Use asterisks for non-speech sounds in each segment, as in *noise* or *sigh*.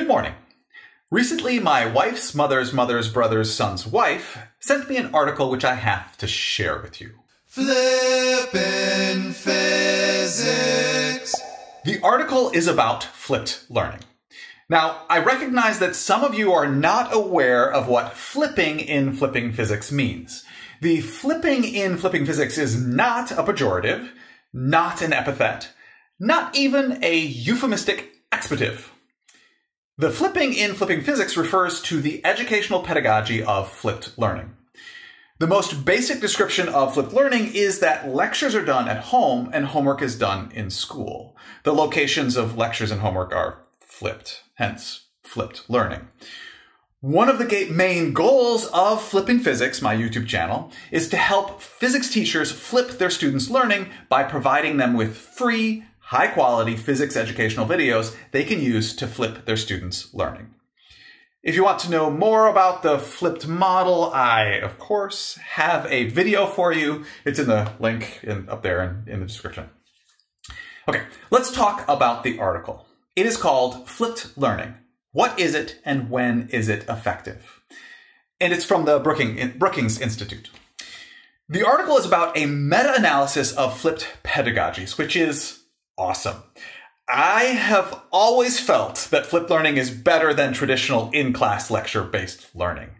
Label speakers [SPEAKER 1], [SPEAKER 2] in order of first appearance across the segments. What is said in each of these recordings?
[SPEAKER 1] Good morning. Recently, my wife's mother's mother's brother's son's wife sent me an article which I have to share with you.
[SPEAKER 2] Flippin' Physics.
[SPEAKER 1] The article is about flipped learning. Now, I recognize that some of you are not aware of what flipping in flipping physics means. The flipping in flipping physics is not a pejorative, not an epithet, not even a euphemistic expletive. The flipping in flipping physics refers to the educational pedagogy of flipped learning. The most basic description of flipped learning is that lectures are done at home and homework is done in school. The locations of lectures and homework are flipped, hence flipped learning. One of the main goals of Flipping Physics, my YouTube channel, is to help physics teachers flip their students' learning by providing them with free, high quality physics educational videos they can use to flip their students' learning. If you want to know more about the flipped model, I, of course, have a video for you. It's in the link in, up there in, in the description. Okay, let's talk about the article. It is called Flipped Learning. What is it and when is it effective? And it's from the Brookings Institute. The article is about a meta-analysis of flipped pedagogies, which is awesome. I have always felt that flipped learning is better than traditional in-class lecture-based learning.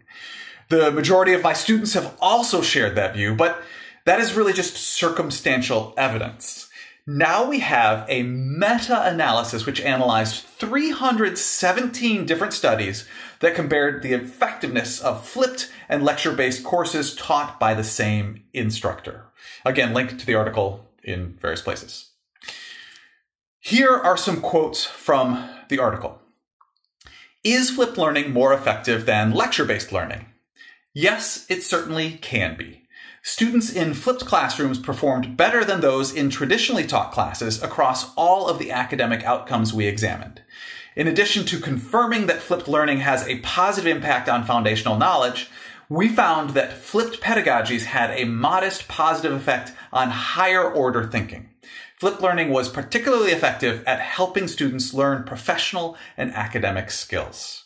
[SPEAKER 1] The majority of my students have also shared that view, but that is really just circumstantial evidence. Now we have a meta-analysis which analyzed 317 different studies that compared the effectiveness of flipped and lecture-based courses taught by the same instructor. Again, link to the article in various places. Here are some quotes from the article. Is flipped learning more effective than lecture-based learning? Yes, it certainly can be. Students in flipped classrooms performed better than those in traditionally taught classes across all of the academic outcomes we examined. In addition to confirming that flipped learning has a positive impact on foundational knowledge, we found that flipped pedagogies had a modest positive effect on higher order thinking. Flipped learning was particularly effective at helping students learn professional and academic skills.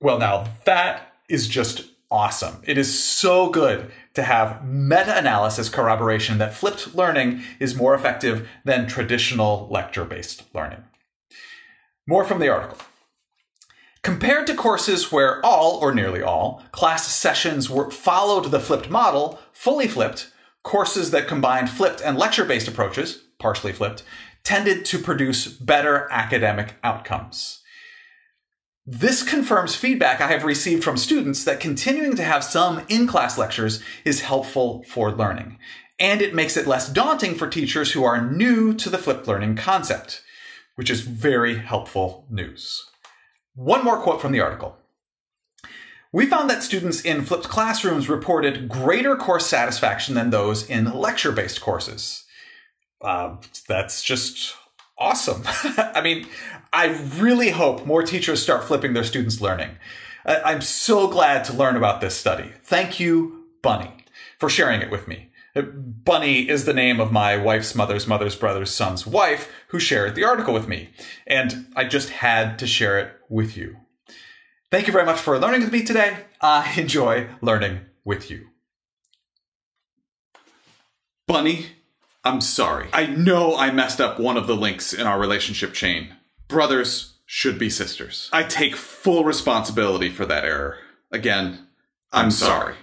[SPEAKER 1] Well, now that is just awesome. It is so good to have meta-analysis corroboration that flipped learning is more effective than traditional lecture-based learning. More from the article. Compared to courses where all, or nearly all, class sessions were followed the flipped model, fully flipped, courses that combined flipped and lecture-based approaches, partially flipped, tended to produce better academic outcomes. This confirms feedback I have received from students that continuing to have some in-class lectures is helpful for learning. And it makes it less daunting for teachers who are new to the flipped learning concept, which is very helpful news. One more quote from the article. We found that students in flipped classrooms reported greater course satisfaction than those in lecture-based courses uh, that's just awesome. *laughs* I mean, I really hope more teachers start flipping their students' learning. I'm so glad to learn about this study. Thank you, Bunny, for sharing it with me. Uh, Bunny is the name of my wife's mother's mother's brother's son's wife who shared the article with me, and I just had to share it with you. Thank you very much for learning with me today. I *laughs* enjoy learning with you. Bunny I'm sorry. I know I messed up one of the links in our relationship chain. Brothers should be sisters. I take full responsibility for that error. Again, I'm, I'm sorry. sorry.